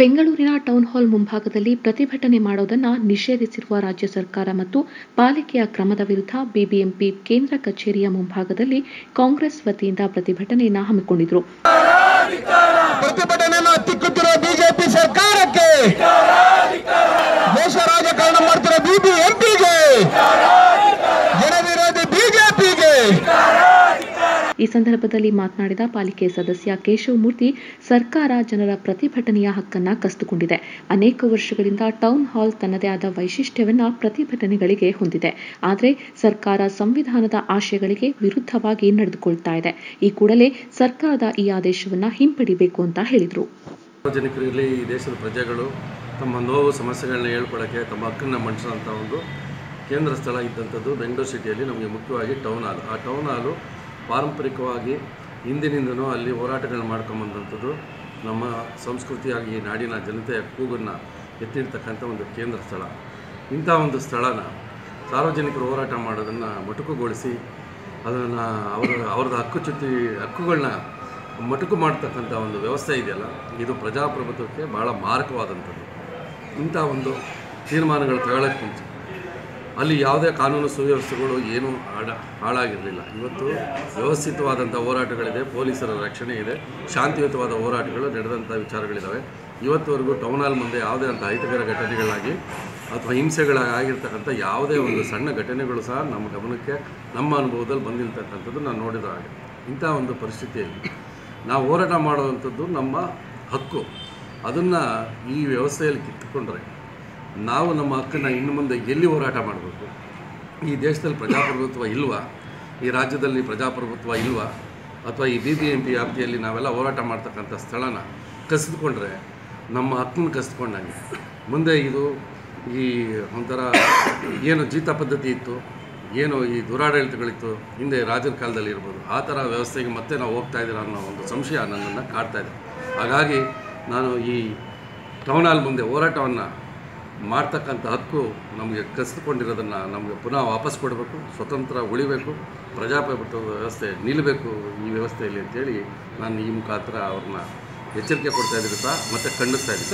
ಬೆಂಗಳೂರಿನ town hall ಮುಂಭಾಗದಲ್ಲಿ ಪ್ರತಿಭಟನೆ ಮಾಡೋದನ್ನ ನಿಷೇಧಿಸಿರುವ ರಾಜ್ಯ ಸರ್ಕಾರ ಮತ್ತು ಪಾಲಿಕೆಯ ಕ್ರಮದ ವಿರುದ್ಧ ಬಿಬಿಎಂಪಿ ಕೇಂದ್ರ ಕಚೇರಿಯ ಮುಂಭಾಗದಲ್ಲಿ ಕಾಂಗ್ರೆಸ್ ವತಿಯಿಂದ ಪ್ರತಿಭಟನೆಯನ್ನು ಹಮ್ಮಿಕೊಂಡಿದ್ರು ಸಂದರ್ಭದಲ್ಲಿ ಮಾತನಾಡಿದ ಪಾಲಿಕೆ ಸದಸ್ಯ ಕೇಶವಮೂರ್ತಿ, ಸರ್ಕಾರ ಜನರ ಪ್ರತಿಭಟನೆಯ ಹಕ್ಕನ್ನ ಕಸಿದುಕೊಂಡಿದೆ. ಅನೇಕ ವರ್ಷಗಳಿಂದ ಟೌನ್ ಹಾಲ್ ತನ್ನದೇ ಆದ ವೈಶಿಷ್ಟ್ಯವನ್ನ ಪ್ರತಿಭಟನೆಗಳಿಗೆ ಹೊಂದಿದೆ. ಆದರೆ ಸರ್ಕಾರ ಸಂವಿಧಾನದ ಆಶಯಗಳಿಗೆ ವಿರುದ್ಧವಾಗಿ ನಡೆದುಕೊಳ್ತಾ ಇದೆ. ಈ ಕೂಡಲೇ ಸರ್ಕಾರದ ಈ ಆದೇಶವನ್ನ ಹಿಂಪಡಿಬೇಕು ಅಂತ ಹೇಳಿದರು. ಸಾರ್ವಜನಿಕರಲ್ಲಿ ಈ ದೇಶದ ಪ್ರಜೆಗಳು ತಮ್ಮ ನೋವು ಸಮಸ್ಯೆಗಳನ್ನ ಹೇಳ್ಕೊಳ್ಳೋಕ್ಕೆ ತಮ್ಮ ಹಕ್ಕನ್ನು ಮಂಡಿಸೋಂಥ ಒಂದು ಕೇಂದ್ರ ಸ್ಥಳ ಇದ್ದಂಥದ್ದು ಬೆಂಗಳೂರು ಸಿಟಿಯಲ್ಲಿ ನಮಗೆ ಮುಖ್ಯವಾಗಿ ಟೌನ್ ಹಾಲ್. ಆ ಟೌನ್ ಹಾಲು ಪಾರಂಪರಿಕವಾಗಿ ಹಿಂದಿನಿಂದನೂ ಅಲ್ಲಿ ಹೋರಾಟಗಳನ್ನ ಮಾಡ್ಕೊಂಬಂದಂಥದ್ದು ನಮ್ಮ ಸಂಸ್ಕೃತಿಯಾಗಿ ನಾಡಿನ ಜನತೆಯ ಕೂಗನ್ನು ಎತ್ತಿರ್ತಕ್ಕಂಥ ಒಂದು ಕೇಂದ್ರ ಸ್ಥಳ. ಇಂಥ ಒಂದು ಸ್ಥಳನ ಸಾರ್ವಜನಿಕರು ಹೋರಾಟ ಮಾಡೋದನ್ನು ಮೊಟಕುಗೊಳಿಸಿ ಅದನ್ನು ಅವರ ಅವ್ರದ್ದು ಹಕ್ಕುಚ್ಯುತಿ ಹಕ್ಕುಗಳನ್ನ ಮಟುಕು ಮಾಡ್ತಕ್ಕಂಥ ಒಂದು ವ್ಯವಸ್ಥೆ ಇದೆಯಲ್ಲ, ಇದು ಪ್ರಜಾಪ್ರಭುತ್ವಕ್ಕೆ ಭಾಳ ಮಾರಕವಾದಂಥದ್ದು. ಇಂಥ ಒಂದು ತೀರ್ಮಾನಗಳು ತಗೊಳ್ಳೋಕ್ಕೆ ಅಲ್ಲಿ ಯಾವುದೇ ಕಾನೂನು ಸುವ್ಯವಸ್ಥೆಗಳು ಏನೂ ಹಾಳ ಹಾಳಾಗಿರಲಿಲ್ಲ. ಇವತ್ತು ವ್ಯವಸ್ಥಿತವಾದಂಥ ಹೋರಾಟಗಳಿದೆ, ಪೊಲೀಸರ ರಕ್ಷಣೆ ಇದೆ, ಶಾಂತಿಯುತವಾದ ಹೋರಾಟಗಳು ನಡೆದಂಥ ವಿಚಾರಗಳಿದ್ದಾವೆ ಇವತ್ತುವರೆಗೂ ಟೌನ್ ಹಾಲ್ ಮುಂದೆ ಯಾವುದೇ ಅಂಥ ಅಹಿತಕರ ಘಟನೆಗಳಾಗಿ ಅಥವಾ ಹಿಂಸೆಗಳಾಗಿರ್ತಕ್ಕಂಥ ಯಾವುದೇ ಒಂದು ಸಣ್ಣ ಘಟನೆಗಳು ಸಹ ನಮ್ಮ ಗಮನಕ್ಕೆ, ನಮ್ಮ ಅನುಭವದಲ್ಲಿ ಬಂದಿರ್ತಕ್ಕಂಥದ್ದು ನಾನು ನೋಡಿದ ಹಾಗೆ. ಇಂಥ ಒಂದು ಪರಿಸ್ಥಿತಿಯಲ್ಲಿ ನಾವು ಹೋರಾಟ ಮಾಡುವಂಥದ್ದು ನಮ್ಮ ಹಕ್ಕು. ಅದನ್ನು ಈ ವ್ಯವಸ್ಥೆಯಲ್ಲಿ ಕಿತ್ತುಕೊಂಡ್ರೆ ನಾವು ನಮ್ಮ ಹಕ್ಕನ್ನು ಇನ್ನು ಮುಂದೆ ಎಲ್ಲಿ ಹೋರಾಟ ಮಾಡಬೇಕು? ಈ ದೇಶದಲ್ಲಿ ಪ್ರಜಾಪ್ರಭುತ್ವ ಇಲ್ವಾ? ಈ ರಾಜ್ಯದಲ್ಲಿ ಪ್ರಜಾಪ್ರಭುತ್ವ ಇಲ್ವಾ? ಅಥವಾ ಈ ಬಿ ಬಿ ಎಂ ಪಿ ವ್ಯಾಪ್ತಿಯಲ್ಲಿ ನಾವೆಲ್ಲ ಹೋರಾಟ ಮಾಡ್ತಕ್ಕಂಥ ಸ್ಥಳನ ಕಸಿದುಕೊಂಡ್ರೆ ನಮ್ಮ ಹಕ್ಕನ್ನು ಕಸಿದುಕೊಂಡಂಗೆ? ಮುಂದೆ ಇದು ಈ ಒಂಥರ ಏನು ಜೀತ ಪದ್ಧತಿ ಇತ್ತು? ಏನು ಈ ದುರಾಡಳಿತಗಳಿತ್ತು? ಹಿಂದೆ ರಾಜರ ಕಾಲದಲ್ಲಿ ಇರ್ಬೋದು. ಆ ಥರ ವ್ಯವಸ್ಥೆಗೆ ಮತ್ತೆ ನಾವು ಹೋಗ್ತಾ ಇದ್ದೀರ ಅನ್ನೋ ಒಂದು ಸಂಶಯ ನನ್ನನ್ನು ಕಾಡ್ತಾ ಇದೆ. ಹಾಗಾಗಿ ನಾನು ಈ ಟೌನ್ ಹಾಲ್ ಮುಂದೆ ಹೋರಾಟವನ್ನು ಮಾಡ್ತಕ್ಕಂಥ ಹಕ್ಕು ನಮಗೆ ಕಸಿದುಕೊಂಡಿರೋದನ್ನು ನಮಗೆ ಪುನಃ ವಾಪಸ್ ಕೊಡಬೇಕು, ಸ್ವತಂತ್ರ ಉಳಿಬೇಕು ಪ್ರಜಾಪ್ರಭುತ್ವದ ವ್ಯವಸ್ಥೆ ನಿಲ್ಲಬೇಕು ಈ ವ್ಯವಸ್ಥೆಯಲ್ಲಿ ಅಂತೇಳಿ ನಾನು ಈ ಮುಖಾಂತರ ಅವ್ರನ್ನ ಎಚ್ಚರಿಕೆ ಕೊಡ್ತಾ ಇದ್ದೀವಿ ಮತ್ತು ಖಂಡಿಸ್ತಾ ಇದ್ದೀನಿ.